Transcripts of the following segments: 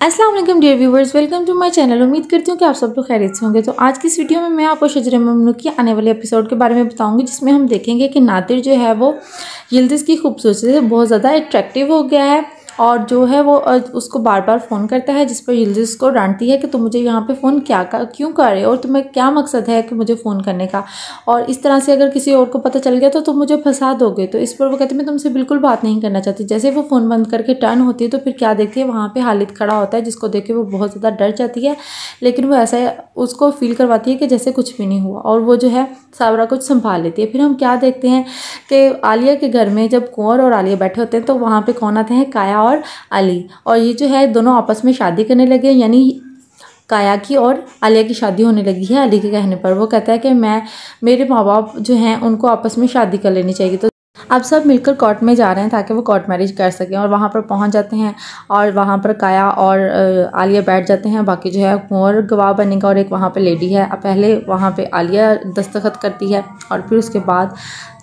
वालेकुम dear viewers welcome to my channel उम्मीद करती हूँ कि आप सब लोग खैरियत से होंगे। तो आज की इस वीडियो में मैं आपको शजर ममनू की आने वाले एपिसोड के बारे में बताऊँगी, जिसमें हम देखेंगे कि नातिर जो है वो यिल्दिस की खूबसूरती से बहुत ज़्यादा अट्रैक्टिव हो गया है। और जो है वो उसको बार बार फ़ोन करता है जिस पर यिल्दिज़ को डांटती है कि तुम मुझे यहाँ पे फ़ोन क्या कर क्यों कर रहे हो? और तुम्हें क्या मकसद है कि मुझे फ़ोन करने का? और इस तरह से अगर किसी और को पता चल गया तो तुम मुझे फंसा दोगे। तो इस पर वो कहते मैं तुमसे बिल्कुल बात नहीं करना चाहती। जैसे वो फ़ोन बंद करके टर्न होती है तो फिर क्या देखती है? वहाँ पर हालिद खड़ा होता है, जिसको देख के वो बहुत ज़्यादा डर जाती है। लेकिन वो ऐसा उसको फील करवाती है कि जैसे कुछ भी नहीं हुआ। और वो जो है, सारा कुछ संभाल लेती है। फिर हम क्या देखते हैं कि आलिया के घर में जब कुंवर और आलिया बैठे होते हैं तो वहाँ पर कौन आते हैं? काया और अली। और ये जो है, दोनों आपस में शादी करने लगे, यानी काया की और आलिया की शादी होने लगी है, अली के कहने पर। वो कहता है कि मैं, मेरे माँ बाप जो हैं, उनको आपस में शादी कर लेनी चाहिए। तो अब सब मिलकर कोर्ट में जा रहे हैं ताकि वो कोर्ट मैरिज कर सकें और वहाँ पर पहुँच जाते हैं और वहाँ पर काया और आलिया बैठ जाते हैं। बाकी जो है कुंवर गवाह बनेगा और एक वहाँ पर लेडी है। पहले वहाँ पर आलिया दस्तखत करती है और फिर उसके बाद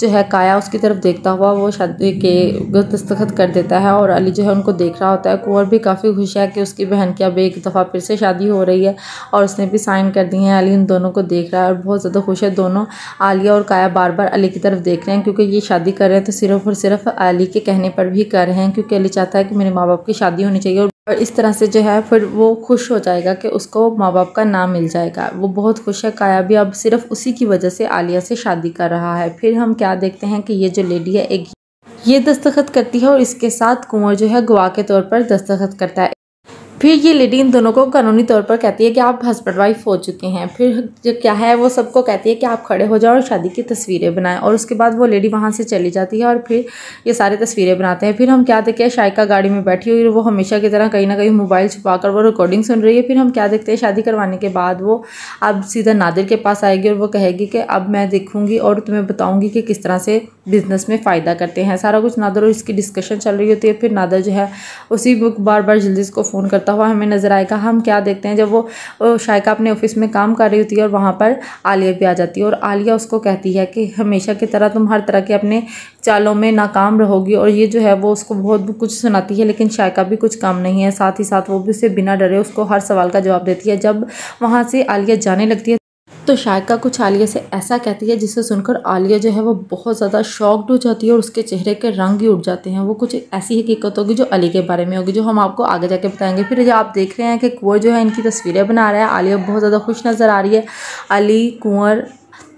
जो है काया उसकी तरफ़ देखता हुआ वो शादी के दस्तखत कर देता है और अली जो है उनको देख रहा होता है। कुंवर भी काफ़ी खुश है कि उसकी बहन की अब एक दफ़ा फिर से शादी हो रही है और उसने भी साइन कर दी है। अली उन दोनों को देख रहा है और बहुत ज़्यादा खुश है। दोनों आलिया और काया बार बार अली की तरफ़ देख रहे हैं क्योंकि ये शादी कर रहे तो सिर्फ़ और सिर्फ़ अली के कहने पर भी कर रहे हैं, क्योंकि अली चाहता है कि मेरे माँ बाप की शादी होनी चाहिए और इस तरह से जो है फिर वो खुश हो जाएगा कि उसको माँ बाप का नाम मिल जाएगा। वो बहुत खुश है, काया भी अब सिर्फ़ उसी की वजह से आलिया से शादी कर रहा है। फिर हम क्या देखते हैं कि ये जो लेडी है, एक ये दस्तखत करती है और इसके साथ कुंवर जो है गवाह के तौर पर दस्तखत करता है। फिर ये लेडी इन दोनों को कानूनी तौर पर कहती है कि आप हस्बैंड वाइफ हो चुके हैं। फिर जो क्या है, वो सबको कहती है कि आप खड़े हो जाओ और शादी की तस्वीरें बनाएँ। और उसके बाद वो लेडी वहाँ से चली जाती है और फिर ये सारी तस्वीरें बनाते हैं। फिर हम क्या देखते हैं शायका गाड़ी में बैठी हुई, वो हमेशा की तरह कहीं ना कहीं मोबाइल छुपा कर वो रिकॉर्डिंग सुन रही है। फिर हम क्या देखते हैं, शादी करवाने के बाद वो अब सीधा नादिर के पास आएगी और वो कहेगी कि अब मैं देखूँगी और तुम्हें बताऊँगी कि किस तरह से बिज़नेस में फ़ायदा करते हैं। सारा कुछ नादर और इसकी डिस्कशन चल रही होती है। फिर नादर जो है, उसी बार बार जल्दी इसको फ़ोन करता हुआ हमें नज़र आएगा, हम क्या देखते हैं? जब वो शायका अपने ऑफ़िस में काम कर रही होती है और वहाँ पर आलिया भी आ जाती है और आलिया उसको कहती है कि हमेशा की तरह तुम हर तरह के अपने चालों में नाकाम रहोगी और ये जो है वो उसको बहुत कुछ सुनाती है, लेकिन शायका भी कुछ काम नहीं है। साथ ही साथ वो भी उसे बिना डरे उसको हर सवाल का जवाब देती है। जब वहाँ से आलिया जाने लगती है तो शायका कुछ आलिया से ऐसा कहती है, जिसे सुनकर आलिया जो है वो बहुत ज़्यादा शॉक्ड हो जाती है और उसके चेहरे के रंग ही उठ जाते हैं। वो कुछ ऐसी हकीकत होगी जो अली के बारे में होगी, जो हम आपको आगे जाके बताएँगे। फिर जो आप देख रहे हैं कि कुंवर जो है इनकी तस्वीरें बना रहा है। आलिया बहुत ज़्यादा खुश नज़र आ रही है। अली, कुंवर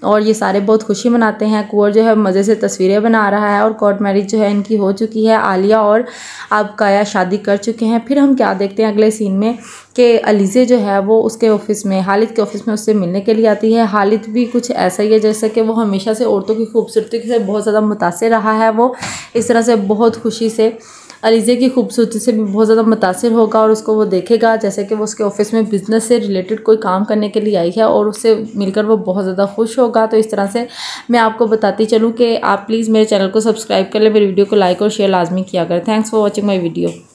और ये सारे बहुत खुशी मनाते हैं। कुंवर जो है मज़े से तस्वीरें बना रहा है और कोर्ट मैरिज जो है इनकी हो चुकी है। आलिया और अब काया शादी कर चुके हैं। फिर हम क्या देखते हैं अगले सीन में कि अलीज़े जो है वो उसके ऑफ़िस में, हालिद के ऑफ़िस में उससे मिलने के लिए आती है। हालिद भी कुछ ऐसा ही है जैसे कि वो हमेशा से औरतों की खूबसूरती से बहुत ज़्यादा मुतासर रहा है। वो इस तरह से बहुत खुशी से अलीज़े की खूबसूरती से भी बहुत ज़्यादा मुतासर होगा और उसको वो देखेगा, जैसे कि वो उसके ऑफ़िस में बिज़नेस से रिलेटेड कोई काम करने के लिए आई है और उससे मिलकर वो बहुत ज़्यादा खुश होगा। तो इस तरह से मैं आपको बताती चलूँ कि आप प्लीज़ मेरे चैनल को सब्सक्राइब कर लें, मेरी वीडियो को लाइक और शेयर लाजमी किया करें। Thanks for watching my video